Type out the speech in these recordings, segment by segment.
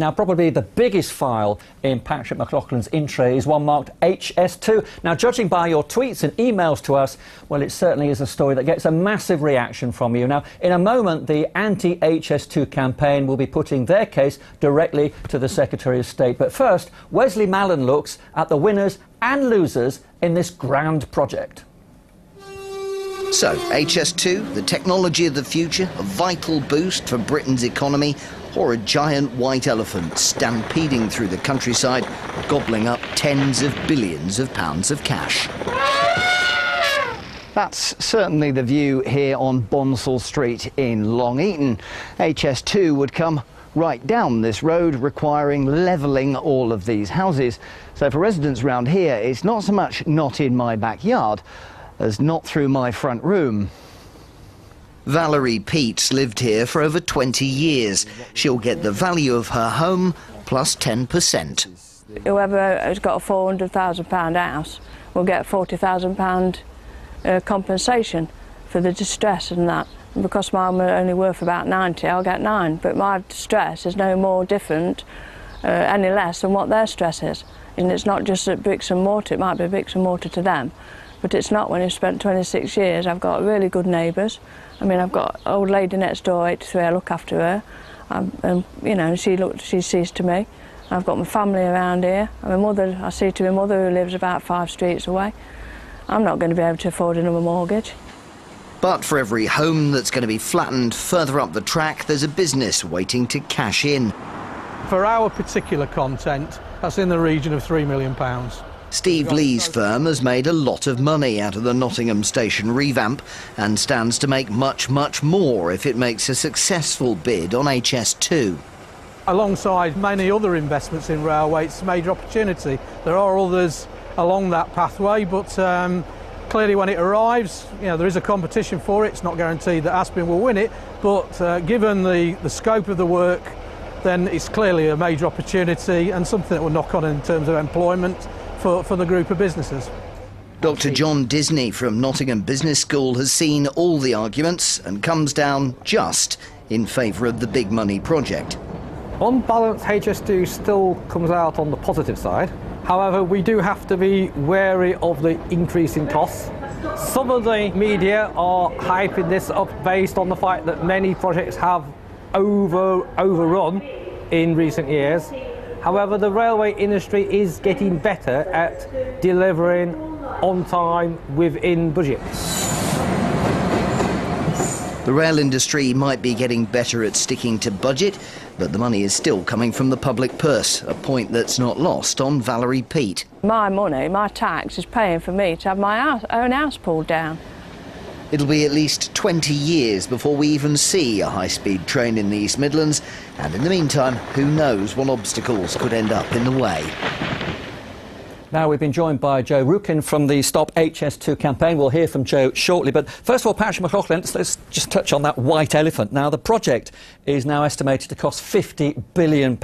Now, probably the biggest file in Patrick McLoughlin's in tray is one marked HS2. Now, judging by your tweets and emails to us, well, it certainly is a story that gets a massive reaction from you. Now, in a moment, the anti HS2 campaign will be putting their case directly to the Secretary of State. But first, Wesley Mallon looks at the winners and losers in this grand project. So, HS2, the technology of the future, a vital boost for Britain's economy, or a giant white elephant stampeding through the countryside, gobbling up tens of billions of pounds of cash. That's certainly the view here on Bonsall Street in Long Eaton. HS2 would come right down this road, requiring levelling all of these houses. So for residents round here, it's not so much not in my backyard as not through my front room. Valerie Peets lived here for over 20 years. She'll get the value of her home plus 10%. Whoever has got a £400,000 house will get £40,000 uh, compensation for the distress and that. Because mine are only worth about 90, I'll get nine. But my distress is no more different, uh, any less than what their stress is. And it's not just bricks and mortar, it might be bricks and mortar to them, but it's not when you've spent 26 years. I've got really good neighbours. I mean, I've got old lady next door, 83, I look after her. Um, and, you know, she looked, she sees to me. I've got my family around here. My mother, I see to my mother who lives about five streets away. I'm not going to be able to afford another mortgage. But for every home that's going to be flattened further up the track, there's a business waiting to cash in. For our particular content, that's in the region of £3 million. Steve Lee's firm has made a lot of money out of the Nottingham station revamp and stands to make much, much more if it makes a successful bid on HS2. Alongside many other investments in railway, it's a major opportunity. There are others along that pathway, but um, clearly when it arrives, you know, there is a competition for it. It's not guaranteed that Aspin will win it, but uh, given the, the scope of the work, then it's clearly a major opportunity and something that will knock on in terms of employment for, for the group of businesses. Dr. John Disney from Nottingham Business School has seen all the arguments and comes down just in favour of the big money project. On balance, HS2 still comes out on the positive side. However, we do have to be wary of the increase in costs. Some of the media are hyping this up based on the fact that many projects have over overrun in recent years. However, the railway industry is getting better at delivering on time within budget. The rail industry might be getting better at sticking to budget, but the money is still coming from the public purse, a point that's not lost on Valerie Peet. My money, my tax, is paying for me to have my house, own house pulled down. It'll be at least 20 years before we even see a high speed train in the East Midlands, and in the meantime, who knows what obstacles could end up in the way. Now, we've been joined by Joe Rukin from the Stop HS2 campaign. We'll hear from Joe shortly. But first of all, Patrick McLoughlin, let's, just touch on that white elephant. Now, the project is now estimated to cost £50 billion.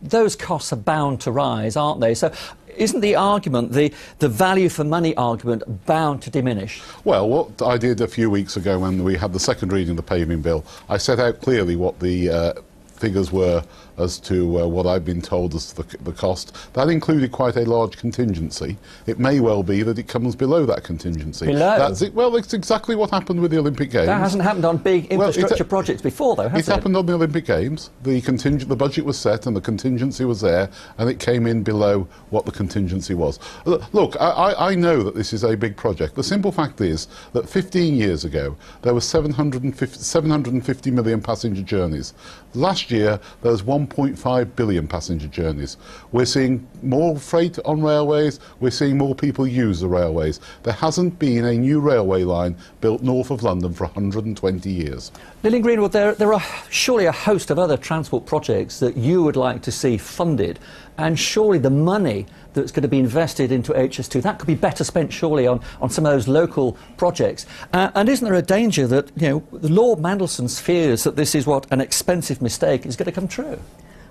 Those costs are bound to rise, aren't they? So, isn't the argument, the, the value for money argument, bound to diminish? Well, what I did a few weeks ago when we had the second reading of the paving bill, I set out clearly what the uh, figures were as to uh, what I've been told as the, the cost. That included quite a large contingency. It may well be that it comes below that contingency. Below? That's it. Well, it's exactly what happened with the Olympic Games. That hasn't happened on big Well, it- infrastructure projects before, though, has It happened on the Olympic Games. The contingent, the budget was set, and the contingency was there, and it came in below what the contingency was. Look, I, I know that this is a big project. The simple fact is that 15 years ago there were 750, 750 million passenger journeys. Last year there was 1.5 billion passenger journeys. We're seeing more freight on railways. We're seeing more people use the railways. There hasn't been a new railway line built north of London for 120 years. Lilian Greenwood, there, there are surely a host of other transport projects that you would like to see funded, and surely the money that's going to be invested into HS2, that could be better spent surely on, on some of those local projects. Uh, and isn't there a danger that, you know, Lord Mandelson's fears that this is what an expensive mistake is going to come true?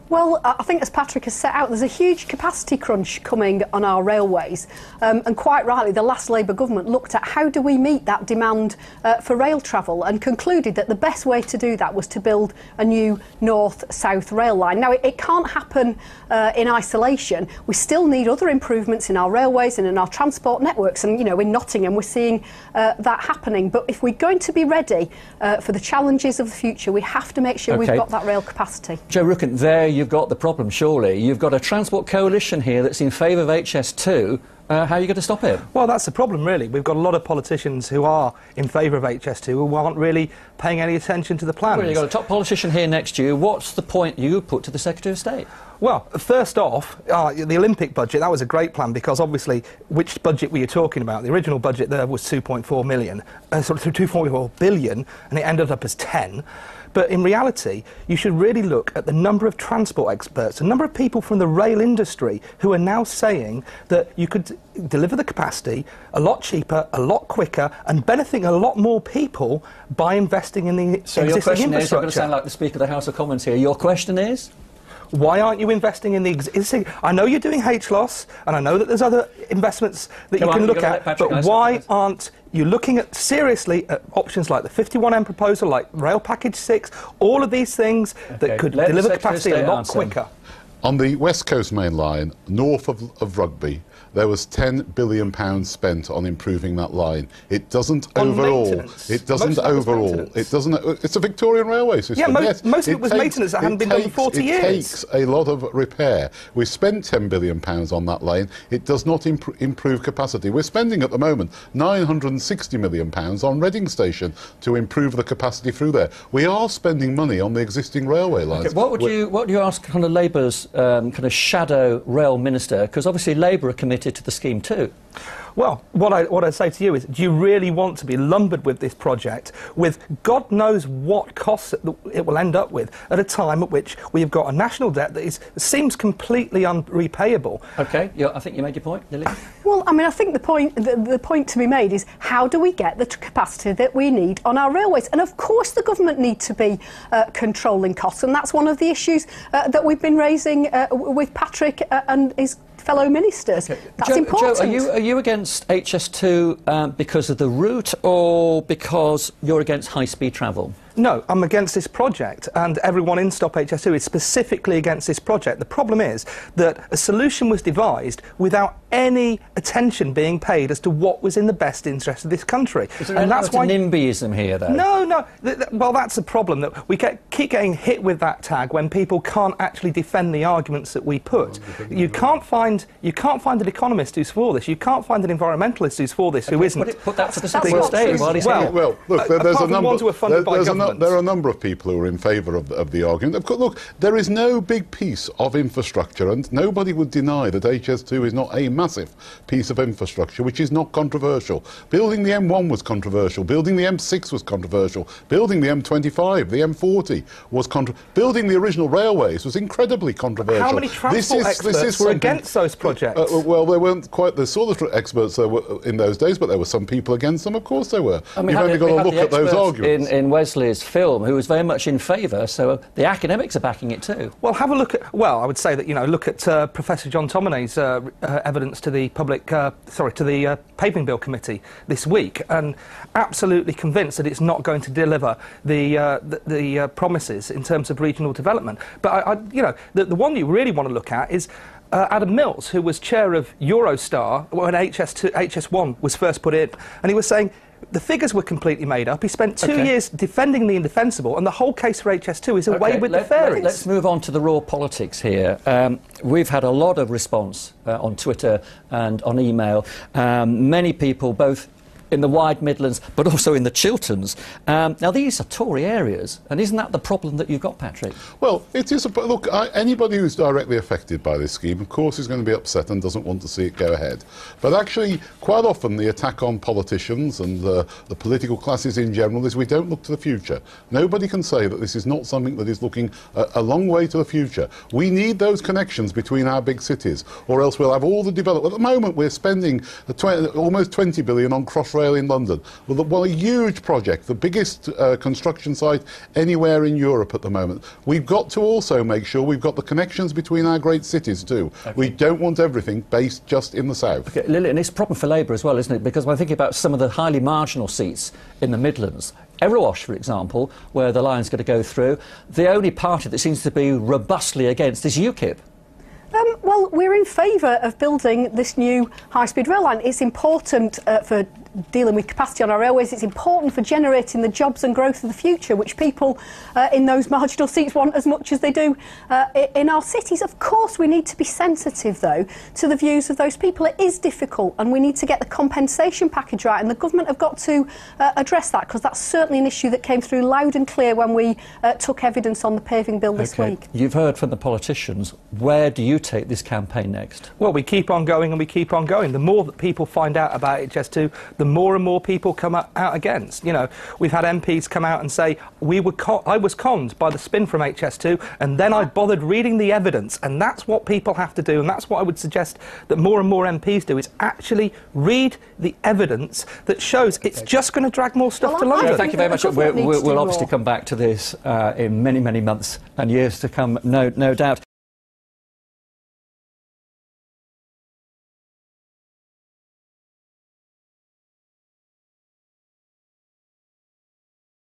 Well, I think as Patrick has set out, there's a huge capacity crunch coming on our railways. Um, and quite rightly, the last Labour government looked at how do we meet that demand uh, for rail travel and concluded that the best way to do that was to build a new north-south rail line. Now, it, it can't happen uh, in isolation. We still need other improvements in our railways and in our transport networks. And, you know, in Nottingham, we're seeing uh, that happening. But if we're going to be ready uh, for the challenges of the future, we have to make sure Okay. we've got that rail capacity. Joe Rukin, there you've got the problem, surely. You've got a transport coalition here that's in favour of HS2. Uh, how are you going to stop it? Well, that's the problem, really. We've got a lot of politicians who are in favour of HS2 who aren't really paying any attention to the plan. Well, you've got a top politician here next to you. What's the point you put to the Secretary of State? Well, first off, uh, the Olympic budget, that was a great plan because obviously, which budget were you talking about? The original budget there was 2.4 million, uh, sort of 2.4 billion, and it ended up as 10. But in reality, you should really look at the number of transport experts, the number of people from the rail industry who are now saying that you could deliver the capacity a lot cheaper, a lot quicker, and benefiting a lot more people by investing in the So your existing question is, I'm going to sound like the Speaker of the House of Commons here. Your question is? Why aren't you investing in the existing? I know you're doing H loss, and I know that there's other investments that Come you can you've look at, but why aren't you looking at seriously at options like the 51M proposal, like Rail Package 6, all of these things Okay, that could deliver capacity a lot answer. quicker? On the West Coast Main Line, north of, of Rugby, there was 10 billion pounds spent on improving that line. It doesn't On overall. It doesn't Most of that was overall. It doesn't. It's a Victorian railway system. Yeah, mo- yes, most of it was maintenance that hadn't it been done for 40 it years. It takes a lot of repair. We spent 10 billion pounds on that line. It does not impr- improve capacity. We're spending at the moment 960 million pounds on Reading Station to improve the capacity through there. We are spending money on the existing railway lines. Okay, what would We're- you what do you ask kind of Labour's um, kind of shadow rail minister? Because obviously Labour are committed to the scheme too. Well, what I, what I say to you is, do you really want to be lumbered with this project with God knows what costs it, it will end up with at a time at which we have got a national debt that is, seems completely unrepayable? Okay, yeah, I think you made your point, Lily. Well, I mean, I think the point the, the point to be made is how do we get the t- capacity that we need on our railways? And of course, the government need to be uh, controlling costs, and that's one of the issues uh, that we've been raising uh, with Patrick uh, and his fellow ministers. That's Joe, important. Joe, are you are you against HS2 um, because of the route or because you're against high speed travel? No, I'm against this project, and everyone in Stop HS2 is specifically against this project. The problem is that a solution was devised without any attention being paid as to what was in the best interest of this country. Is there and an that's why of NIMBYism here, though? No, no. Th- th- well, that's the problem that we get, keep getting hit with that tag when people can't actually defend the arguments that we put. You can't find you can't find an economist who's for this. You can't find an environmentalist who's for this who Okay, isn't. put it- put that to the That's Secretary State true. while he's Well. Well, look, Uh, there, there's a from the number. ones who are funded there- by there's a nu- governments. there are a number of people who are in favour of, the- of the argument. Of course, look, there is no big piece of infrastructure, and nobody would deny that HS2 is not a massive piece of infrastructure, which is not controversial. Building the M1 was controversial. Building the M6 was controversial. Building the M25, the M40 was controversial. Building the original railways was incredibly controversial. How many transport experts were something- against those projects? Uh, well, there weren't quite the sort of experts there were in those days, but there were some people against them. Of course, there were. And we You've only got to look at those arguments. In, in Wesley's film, who was very much in favour, so the academics are backing it too. Well, have a look at. Well, I would say that you know, look at uh, Professor John Tomaney's uh, uh, evidence to the public, uh, sorry, to the uh, Paving Bill Committee this week, and absolutely convinced that it's not going to deliver the uh, the, the promises in terms of regional development. But I, I, you know, the, the one you really want to look at is. Uh, Adam Mills, who was chair of Eurostar when HS2, HS1 was first put in, and he was saying the figures were completely made up. He spent two Okay. years defending the indefensible, and the whole case for HS2 is away Okay, with let, the fairies. Let, us move on to the raw politics here. Um, we've had a lot of response uh, on Twitter and on email. Um, many people, both in the wide Midlands but also in the Chilterns. Um, now, these are Tory areas, and isn't that the problem that you've got, Patrick? Well, it is. A, look, I, anybody who's directly affected by this scheme, of course, is going to be upset and doesn't want to see it go ahead. But actually, quite often, the attack on politicians and the, the political classes in general is we don't look to the future. Nobody can say that this is not something that is looking a, a long way to the future. We need those connections between our big cities, or else we'll have all the development. At the moment, we're spending the tw- almost 20 billion on Crossrail Crossrail in London. Well, the, well a huge project, the biggest uh, construction site anywhere in Europe at the moment. We've got to also make sure we've got the connections between our great cities too. We don't want everything based just in the south. Okay, Lily, and it's a problem for Labour as well, isn't it? Because when I think about some of the highly marginal seats in the Midlands, Erewash, for example, where the line's going to go through, the only party that seems to be robustly against is UKIP. Um, well, we're in favour of building this new high-speed rail line. It's important uh, for dealing with capacity on our railways. It's important for generating the jobs and growth of the future, which people uh, in those marginal seats want as much as they do uh, in our cities. Of course, we need to be sensitive, though, to the views of those people. It is difficult, and we need to get the compensation package right, and the government have got to uh, address that because that's certainly an issue that came through loud and clear when we uh, took evidence on the paving bill this okay. week. You've heard from the politicians. Where do you take this campaign next? Well, we keep on going and we keep on going. The more that people find out about HS2, the more and more people come out against. You know, we've had MPs come out and say, we were I was conned by the spin from HS2, and then I bothered reading the evidence. And that's what people have to do. And that's what I would suggest that more and more MPs do, is actually read the evidence that shows it's just going to drag more stuff Well, to I London. think Thank you very much. We'll, we'll, we'll obviously more. come back to this uh, in many, many months and years to come, no, no doubt.